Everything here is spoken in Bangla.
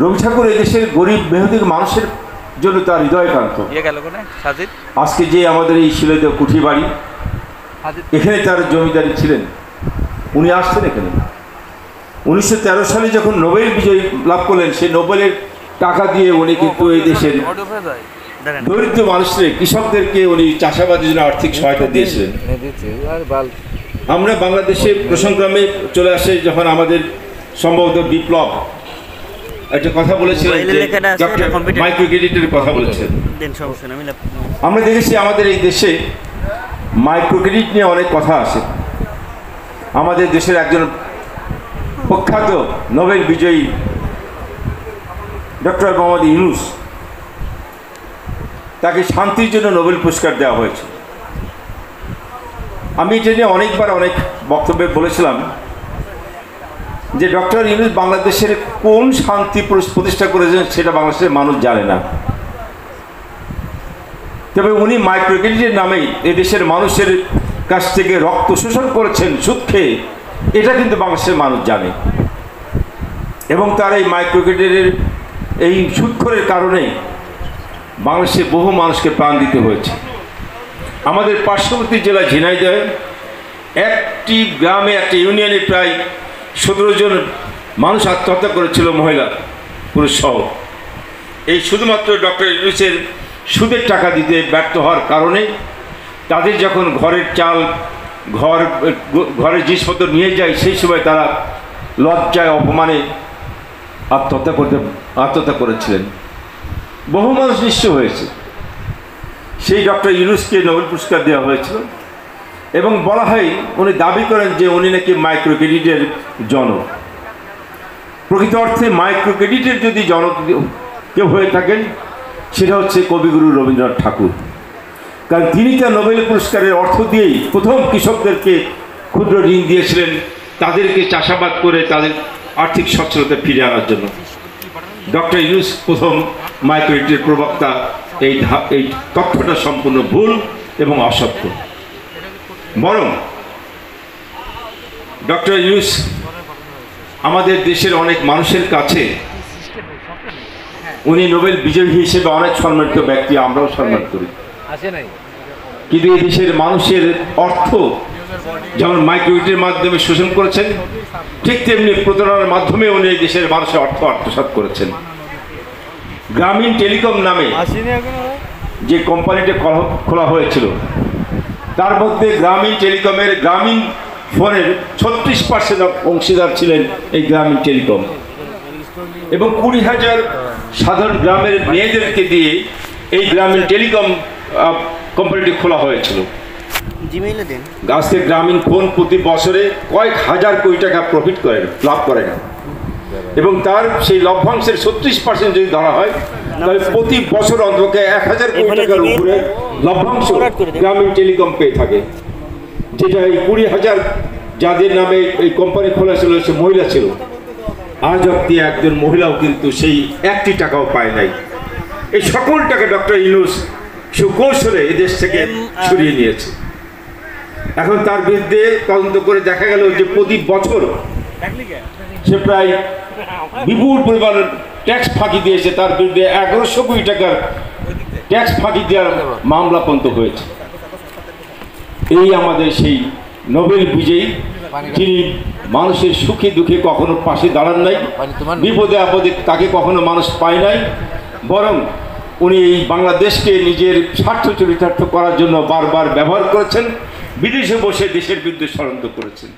রবি ঠাকুর এদেশের গরিব মেহদিক মানুষের জন্য তার হৃদয়কান্ত ইয়ে গেল কোনে? সাজিদ? আজকে যে আমাদের এই শিলদেব কুঠি বাড়ি এখানে তার জমিদারি ছিলেন। উনি আসছেন এখানে। উনিশশো তেরো সালে যখন নোবেল বিজয় লাভ করলেন সেই নোবেলের টাকা দিয়ে উনি কিন্তু এই দেশের দরিদ্র মানুষদের কৃষকদেরকে উনি চাষাবাদের জন্য আর্থিক সহায়তা দিয়েছিলেন। আমরা বাংলাদেশে প্রসংগ্রামে চলে আসে যখন আমাদের সম্ভবত বিপ্লব। একটা কথা বলেছিলেন মাইক্রো ক্রেডিটের কথা বলেছেন। আমরা দেখেছি আমাদের এই দেশে মাইক্রো ক্রেডিট নিয়ে অনেক কথা আছে। আমাদের দেশের একজন প্রখ্যাত নোবেল বিজয়ী ডক্টর মোহাম্মদ ইউনুস তাকে শান্তির জন্য নোবেল পুরস্কার দেওয়া হয়েছে। আমি এটা নিয়ে অনেকবার অনেক বক্তব্যে বলেছিলাম যে ডক্টর ইউনুস বাংলাদেশের কোন শান্তি প্রতিষ্ঠা করেছেন সেটা বাংলাদেশের মানুষ জানে না। তবে উনি মাইক্রো ক্রেডিটের নামেই এদেশের মানুষের কাছ থেকে রক্ত শোষণ করেছেন সুদ খেয়ে এটা কিন্তু বাংলাদেশের মানুষ জানে। এবং তার এই মাইক্রো ক্রেডিটের এই সুদখোরের কারণে বাংলাদেশে বহু মানুষকে প্রাণ দিতে হয়েছে। আমাদের পার্শ্ববর্তী জেলা ঝিনাইদহে একটি গ্রামে, একটা ইউনিয়নে প্রায় সতেরো জন মানুষ আত্মহত্যা করেছিল মহিলা, পুরুষ সহ। এই শুধুমাত্র ডক্টর ইউনুসের সুদের টাকা দিতে ব্যর্থ হওয়ার কারণে তাদের যখন ঘরের চাল, ঘর, ঘরের জিনিসপত্র নিয়ে যায়, সেই সময় তারা লজ্জায়, অপমানে আত্মহত্যা করতে, আত্মহত্যা করেছিলেন। বহু মানুষ নিঃস্ব হয়েছে। সেই ডক্টর ইউনুসকে নোবেল পুরস্কার দেওয়া হয়েছিল। এবং বলা হয়, উনি দাবি করেন যে উনি নাকি মাইক্রো ক্রেডিটের জনক প্রকৃত অর্থে মাইক্রো ক্রেডিটের যদি জনক কেউ হয়ে থাকেন, সেটা হচ্ছে কবিগুরু রবীন্দ্রনাথ ঠাকুর। কারণ তিনি তার নোবেল পুরস্কারের অর্থ দিয়েই প্রথম কৃষকদেরকে ক্ষুদ্র ঋণ দিয়েছিলেন। তাদেরকে চাষাবাদ করে তাদের আর্থিক সচ্ছলতা ফিরে আনার জন্য। ডক্টর ইউস প্রথম মাইক্রোইটের প্রবক্তা, এই এই তথ্যটা সম্পূর্ণ ভুল এবং অসত্য। বরং ডক্টর ইউস আমাদের দেশের অনেক মানুষের কাছে উনি নোবেল বিজয়ী হিসেবে অনেক সম্মানিত ব্যক্তি আমরাও সম্মান করি। কিন্তু এই দেশের মানুষের অর্থ যেমন মাইক্রোইটের মাধ্যমে শোষণ করেছেন ঠিক তেমনি প্রতারণার মাধ্যমে উনি এই দেশের মানুষের অর্থ আত্মসাৎ করেছেন। গ্রামীণ টেলিকম নামে যে কোম্পানিটা খোলা হয়েছিল তার মধ্যে গ্রামীণ টেলিকমের গ্রামীণ ফোনের ছত্রিশ পার্সেন্ট অংশীদার ছিলেন এই গ্রামীণ টেলিকম। এবং কুড়ি হাজার সাধারণ গ্রামের মেয়েদেরকে দিয়ে এই গ্রামীণ টেলিকম কোম্পানিটি খোলা হয়েছিল। আজকে গ্রামীণ ফোন প্রতি বছরে কয়েক হাজার কোটি টাকা প্রফিট করে লাভ করে না। এবং তার সেই লভ্যাংশের ছত্রিশ পার্সেন্ট যদি ধরা হয় তাহলে প্রতি বছর অন্তত এক হাজার কোটি টাকার উপরে লভ্যাংশ। গ্রামীণ টেলিকম পেয়ে থাকে। যেটা এই কুড়ি হাজার যাদের নামে এই কোম্পানি খোলা ছিল সে মহিলা ছিল। আজ অব্দি একজন মহিলাও কিন্তু সেই একটি টাকাও পায় নাই। এই সকল টাকা ডক্টর ইউনুস সুকৌশলে এদেশ থেকে সরিয়ে নিয়েছে। এখন তার বিরুদ্ধে তদন্ত করে দেখা গেল যে প্রতি বছর সে প্রায় বিপুল পরিমাণ ট্যাক্স ফাঁকি দিয়েছে। তার বিরুদ্ধে এগারোশো কোটি টাকার ট্যাক্স ফাঁকি দেওয়ার মামলা পর্যন্ত হয়েছে। এই আমাদের সেই নোবেল বিজয়ী যিনি মানুষের সুখে দুঃখে কখনো পাশে দাঁড়ান নাই, বিপদে আপদে তাকে কখনো মানুষ পায় নাই, বরং উনি এই বাংলাদেশকে নিজের স্বার্থ চরিতার্থ করার জন্য বারবার ব্যবহার করেছেন, বিদেশে বসে দেশের বিরুদ্ধে ষড়যন্ত্র করেছেন।